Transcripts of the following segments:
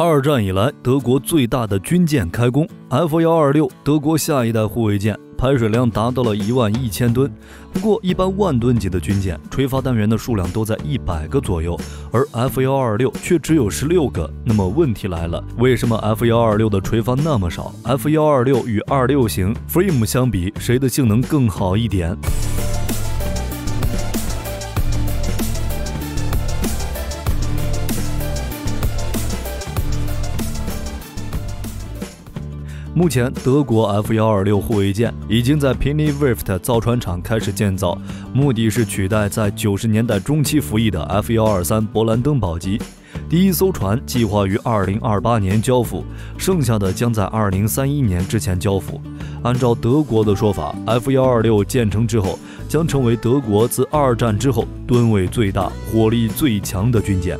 二战以来，德国最大的军舰开工，F 幺二六，德国下一代护卫舰，排水量达到了一万一千吨。不过，一般万吨级的军舰，垂发单元的数量都在一百个左右，而 F 幺二六却只有十六个。那么问题来了，为什么 F 幺二六的垂发那么少？F 幺二六与二六型 Frame 相比，谁的性能更好一点？目前，德国 F 幺二六护卫舰已经在 p e n n y w i f t 造船厂开始建造，目的是取代在九十年代中期服役的 F 幺二三勃兰登堡级。第一艘船计划于二零二八年交付，剩下的将在二零三一年之前交付。按照德国的说法，F 幺二六建成之后，将成为德国自二战之后吨位最大、火力最强的军舰。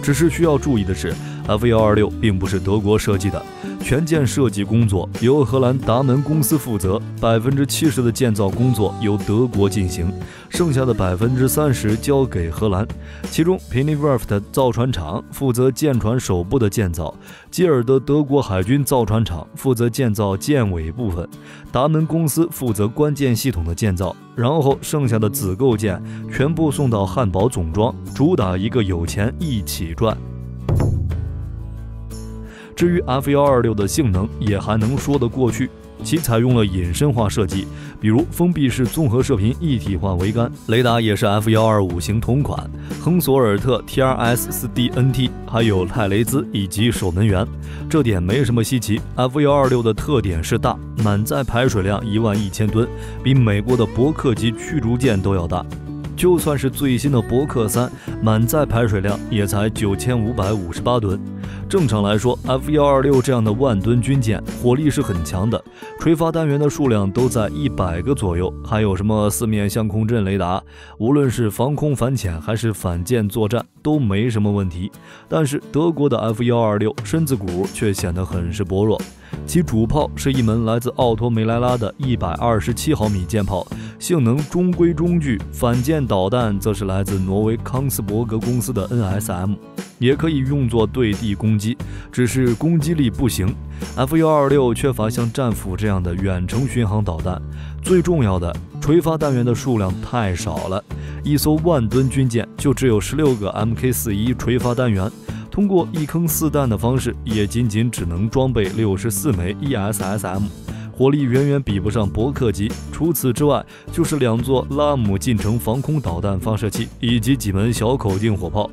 只是需要注意的是，F 幺二六并不是德国设计的。全舰设计工作由荷兰达门公司负责，百分之七十的建造工作由德国进行，剩下的百分之三十交给荷兰。其中 p e n n y w e r f t 造船厂负责舰船首部的建造，基尔德德国海军造船厂负责建造舰尾部分，达门公司负责关键系统的建造，然后剩下的子构件全部送到汉堡总装，主打一个有钱一起赚。至于 F 幺二六的性能也还能说得过去，其采用了隐身化设计，比如封闭式综合射频一体化桅杆，雷达也是 F 幺二五型同款，亨索尔特 TRS 四 D NT，还有泰雷兹以及守门员，这点没什么稀奇。F 幺二六的特点是大，满载排水量一万一千吨，比美国的伯克级驱逐舰都要大。就算是最新的伯克三，满载排水量也才九千五百五十八吨。正常来说，F 幺二六这样的万吨军舰火力是很强的，垂发单元的数量都在一百个左右，还有什么四面相控阵雷达，无论是防空反潜还是反舰作战都没什么问题。但是德国的 F 幺二六身子骨却显得很是薄弱。其主炮是一门来自奥托梅莱拉的127毫米舰炮，性能中规中矩。反舰导弹则是来自挪威康斯伯格公司的 NSM，也可以用作对地攻击，只是攻击力不行。F126 缺乏像战斧这样的远程巡航导弹，最重要的，垂发单元的数量太少了，一艘万吨军舰就只有16个 Mk41 垂发单元。通过一坑四弹的方式，也仅仅只能装备六十四枚 ESSM，火力远远比不上伯克级。除此之外，就是两座拉姆近程防空导弹发射器以及几门小口径火炮。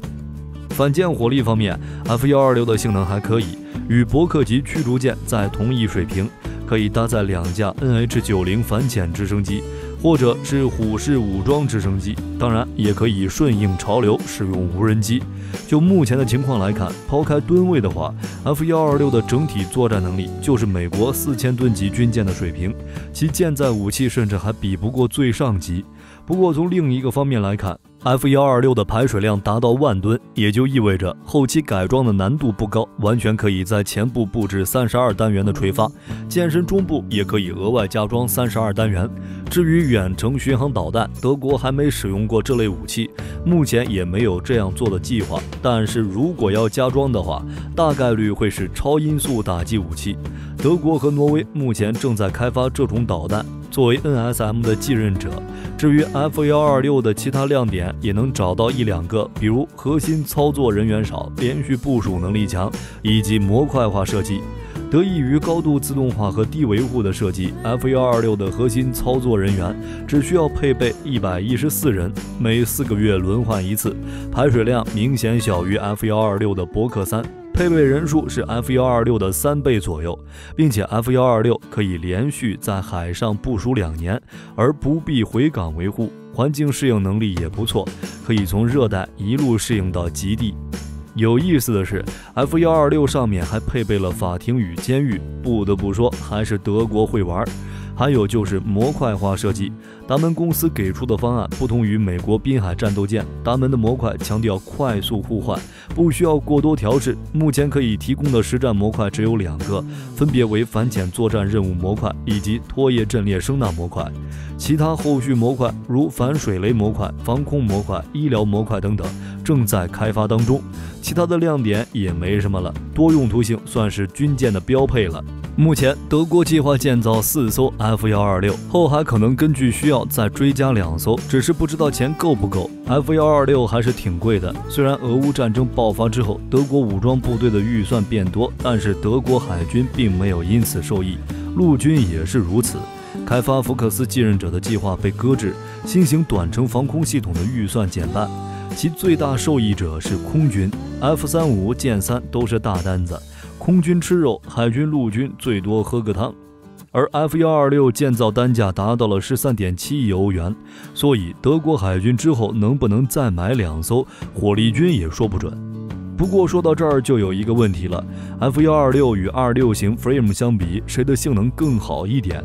反舰火力方面，F 幺二六的性能还可以，与伯克级驱逐舰在同一水平，可以搭载两架 NH 九零反潜直升机。或者是虎式武装直升机，当然也可以顺应潮流使用无人机。就目前的情况来看，抛开吨位的话，F 幺二六的整体作战能力就是美国四千吨级军舰的水平，其舰载武器甚至还比不过最上级。不过从另一个方面来看，F 幺二六的排水量达到万吨，也就意味着后期改装的难度不高，完全可以在前部布置三十二单元的垂发，舰身中部也可以额外加装三十二单元。至于远程巡航导弹，德国还没使用过这类武器，目前也没有这样做的计划。但是如果要加装的话，大概率会是超音速打击武器。德国和挪威目前正在开发这种导弹。作为 NSM 的继任者，至于 F 幺二六的其他亮点，也能找到一两个，比如核心操作人员少、连续部署能力强，以及模块化设计。得益于高度自动化和低维护的设计，F 幺二六的核心操作人员只需要配备一百一十四人，每四个月轮换一次，排水量明显小于 F 幺二六的伯克三。配备人数是 F 幺二六的三倍左右，并且 F 幺二六可以连续在海上部署两年，而不必回港维护，环境适应能力也不错，可以从热带一路适应到极地。有意思的是，F 幺二六上面还配备了法庭与监狱，不得不说还是德国会玩。还有就是模块化设计。达门公司给出的方案不同于美国滨海战斗舰，达门的模块强调快速互换，不需要过多调试。目前可以提供的实战模块只有两个，分别为反潜作战任务模块以及拖曳阵列声纳模块。其他后续模块如反水雷模块、防空模块、医疗模块等等正在开发当中。其他的亮点也没什么了，多用途性算是军舰的标配了。目前，德国计划建造四艘 F 幺二六，后还可能根据需要再追加两艘，只是不知道钱够不够。F 幺二六还是挺贵的。虽然俄乌战争爆发之后，德国武装部队的预算变多，但是德国海军并没有因此受益，陆军也是如此。开发福克斯继任者的计划被搁置，新型短程防空系统的预算减半，其最大受益者是空军，F 三五、舰三都是大单子。空军吃肉，海军、陆军最多喝个汤。而 F 幺二六建造单价达到了十三点七亿欧元，所以德国海军之后能不能再买两艘火力军也说不准。不过说到这儿就有一个问题了：F 幺二六与二六型 Frame 相比，谁的性能更好一点？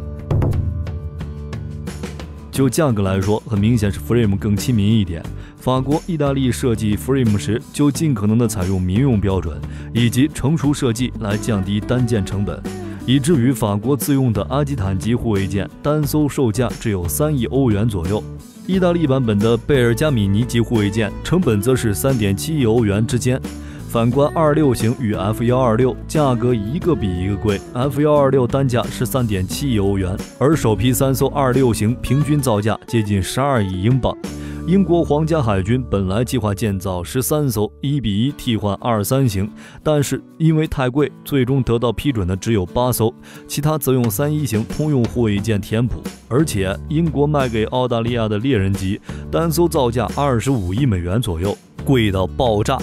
就价格来说，很明显是 Frame 更亲民一点。法国、意大利设计 Frame 时，就尽可能的采用民用标准以及成熟设计来降低单件成本，以至于法国自用的阿基坦级护卫舰单艘售价只有三亿欧元左右，意大利版本的贝尔加米尼级护卫舰成本则是三点七亿欧元之间。反观二六型与 F 幺二六，价格一个比一个贵，F 幺二六单价是三点七亿欧元，而首批三艘二六型平均造价接近十二亿英镑。英国皇家海军本来计划建造十三艘一比一替换二三型，但是因为太贵，最终得到批准的只有八艘，其他则用三一型通用护卫舰填补。而且英国卖给澳大利亚的猎人级单艘造价二十五亿美元左右，贵到爆炸。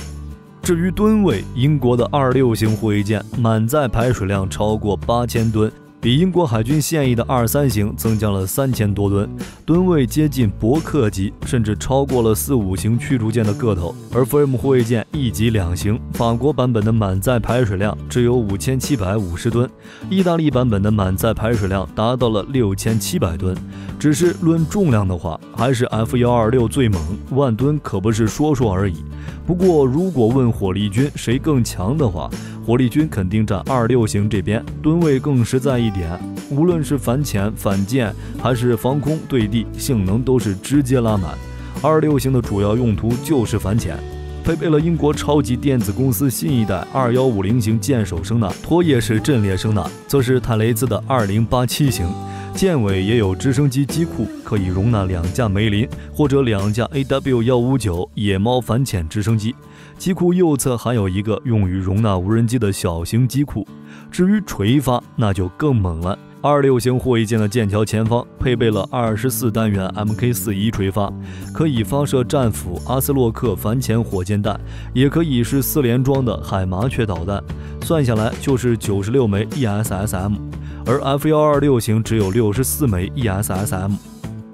至于吨位，英国的二六型护卫舰满载排水量超过八千吨。比英国海军现役的二三型增加了三千多吨，吨位接近伯克级，甚至超过了四五型驱逐舰的个头。而 Fram 护卫舰一级两型，法国版本的满载排水量只有五千七百五十吨，意大利版本的满载排水量达到了六千七百吨。只是论重量的话，还是 F 幺二六最猛，万吨可不是说说而已。不过，如果问火力军谁更强的话，火力军肯定占二六型这边，吨位更实在一点。无论是反潜、反舰还是防空对地，性能都是直接拉满。二六型的主要用途就是反潜，配备了英国超级电子公司新一代二幺五零型舰首声呐，拖曳式阵列声呐则是泰雷兹的二零八七型。舰尾也有直升机机库，可以容纳两架梅林或者两架 AW 幺五九野猫反潜直升机。机库右侧还有一个用于容纳无人机的小型机库。至于垂发，那就更猛了。二六型护卫舰的舰桥前方配备了二十四单元 Mk 四一垂发，可以发射战斧阿斯洛克反潜火箭弹，也可以是四连装的海麻雀导弹。算下来就是九十六枚 ESSM，而 F 幺二六型只有六十四枚 ESSM。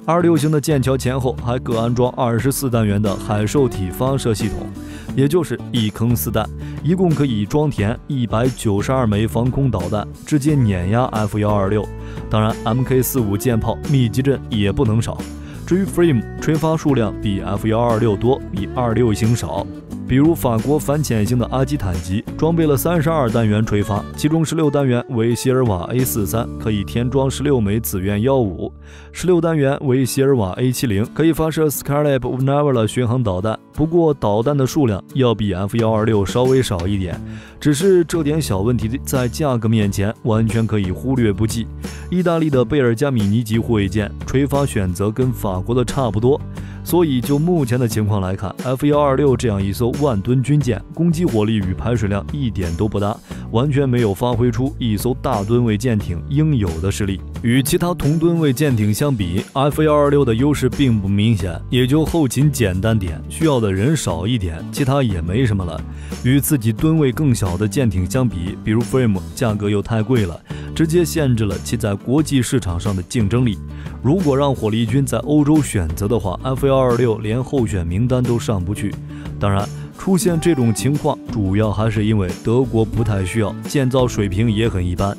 二六型的舰桥前后还各安装二十四单元的海兽体发射系统。也就是一坑四弹，一共可以装填一百九十二枚防空导弹，直接碾压 F 幺二六。当然，Mk 四五舰炮密集阵也不能少。至于 Frame 垂发数量比 F 幺二六多，比二六型少。比如法国反潜型的阿基坦级装备了三十二单元垂发，其中十六单元为席尔瓦 A 四三，可以填装十六枚紫苑幺五；十六单元为席尔瓦 A 七零，可以发射 Skylab Naval 巡航导弹。不过导弹的数量要比 F 幺二六稍微少一点，只是这点小问题在价格面前完全可以忽略不计。意大利的贝尔加米尼级护卫舰垂发选择跟法国的差不多。所以，就目前的情况来看，F 幺二六这样一艘万吨军舰，攻击火力与排水量一点都不搭，完全没有发挥出一艘大吨位舰艇应有的实力。与其他同吨位舰艇相比，F 幺二六的优势并不明显，也就后勤简单点，需要的人少一点，其他也没什么了。与自己吨位更小的舰艇相比，比如 Frame，价格又太贵了，直接限制了其在国际市场上的竞争力。如果让火力军在欧洲选择的话，F 幺二六连候选名单都上不去。当然，出现这种情况，主要还是因为德国不太需要，建造水平也很一般。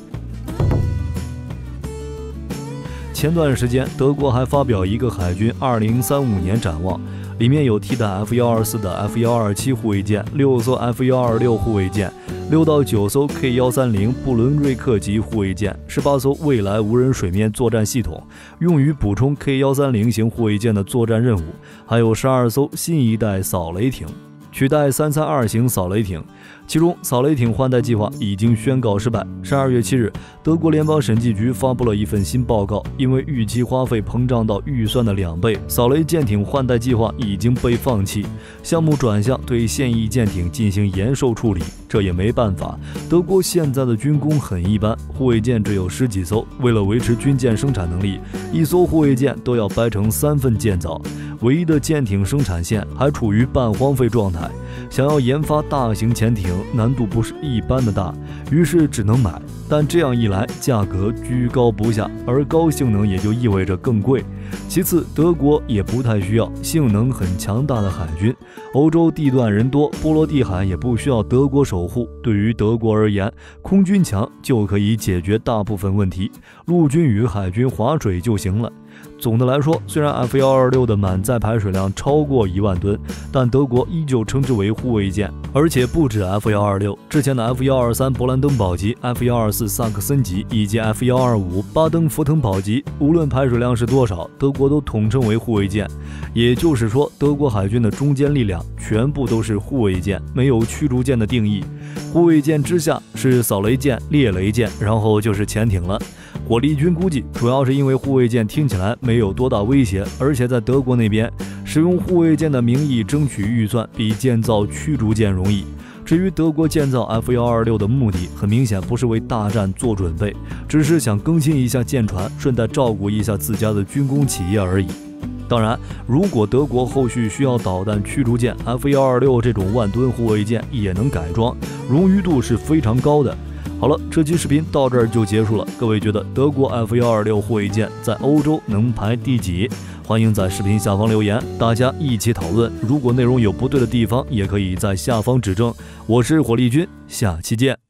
前段时间德国还发表一个海军2035年展望，里面有替代 F124 的 F127 护卫舰，六艘 F126 护卫舰，六到九艘 K130 布伦瑞克级护卫舰，十八艘未来无人水面作战系统，用于补充 K130 型护卫舰的作战任务，还有十二艘新一代扫雷艇。取代三三二型扫雷艇，其中扫雷艇换代计划已经宣告失败。十二月七日，德国联邦审计局发布了一份新报告，因为预期花费膨胀到预算的两倍，扫雷舰艇换代计划已经被放弃，项目转向对现役舰艇进行延寿处理。这也没办法，德国现在的军工很一般，护卫舰只有十几艘，为了维持军舰生产能力，一艘护卫舰都要掰成三份建造。唯一的舰艇生产线还处于半荒废状态，想要研发大型潜艇难度不是一般的大，于是只能买。但这样一来，价格居高不下，而高性能也就意味着更贵。其次，德国也不太需要性能很强大的海军，欧洲地段人多，波罗的海也不需要德国守护。对于德国而言，空军强就可以解决大部分问题，陆军与海军划水就行了。总的来说，虽然 F 幺二六的满载排水量超过一万吨，但德国依旧称之为护卫舰，而且不止 F 幺二六，之前的 F 幺二三勃兰登堡级、F 幺二四萨克森级以及 F 幺二五巴登福腾堡级，无论排水量是多少，德国都统称为护卫舰。也就是说，德国海军的中坚力量全部都是护卫舰，没有驱逐舰的定义。护卫舰之下是扫雷舰、猎雷舰，然后就是潜艇了。火力军估计，主要是因为护卫舰听起来没有多大威胁，而且在德国那边使用护卫舰的名义争取预算比建造驱逐舰容易。至于德国建造 F 幺二六的目的，很明显不是为大战做准备，只是想更新一下舰船，顺带照顾一下自家的军工企业而已。当然，如果德国后续需要导弹驱逐舰 F 幺二六这种万吨护卫舰，也能改装，冗余度是非常高的。好了，这期视频到这儿就结束了。各位觉得德国 F 幺二六护卫舰在欧洲能排第几？欢迎在视频下方留言，大家一起讨论。如果内容有不对的地方，也可以在下方指正。我是火力军，下期见。